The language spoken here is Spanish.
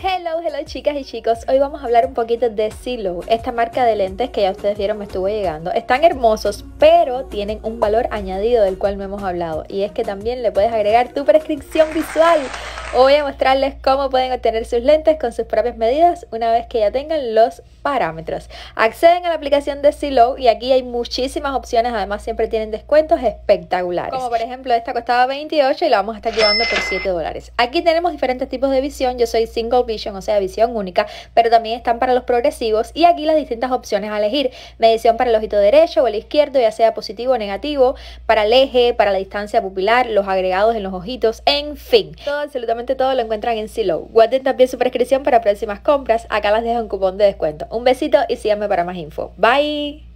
Hello, hello chicas y chicos, hoy vamos a hablar un poquito de Silo, esta marca de lentes que ya ustedes vieron me estuvo llegando. Están hermosos, pero tienen un valor añadido del cual no hemos hablado y es que también le puedes agregar tu prescripción visual. Hoy voy a mostrarles cómo pueden obtener sus lentes con sus propias medidas una vez que ya tengan los parámetros. Acceden a la aplicación de Silo y aquí hay muchísimas opciones, además siempre tienen descuentos espectaculares. Como por ejemplo esta costaba 28 y la vamos a estar llevando por 7 dólares. Aquí tenemos diferentes tipos de visión, yo soy single vision, o sea visión única, pero también están para los progresivos y aquí las distintas opciones a elegir. Medición para el ojito derecho o el izquierdo, ya sea positivo o negativo, para el eje, para la distancia pupilar, los agregados en los ojitos, en fin. Todo absolutamente todo lo encuentran en Silo. Guarden también su prescripción para próximas compras. Acá les dejo un cupón de descuento. Un besito y síganme para más info. Bye.